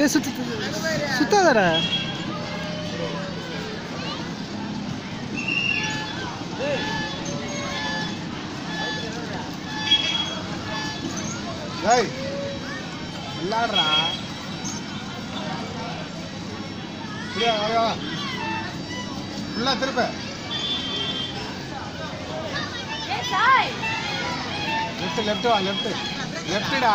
ஏ சுத்த சுத்தாதடா. ஏய் விளாடுறா புரியா வா ஃபுல்லாக திருப்ப. லெஃப்ட் லெஃப்ட் வா லெஃப்ட் லெஃப்ட்டுடா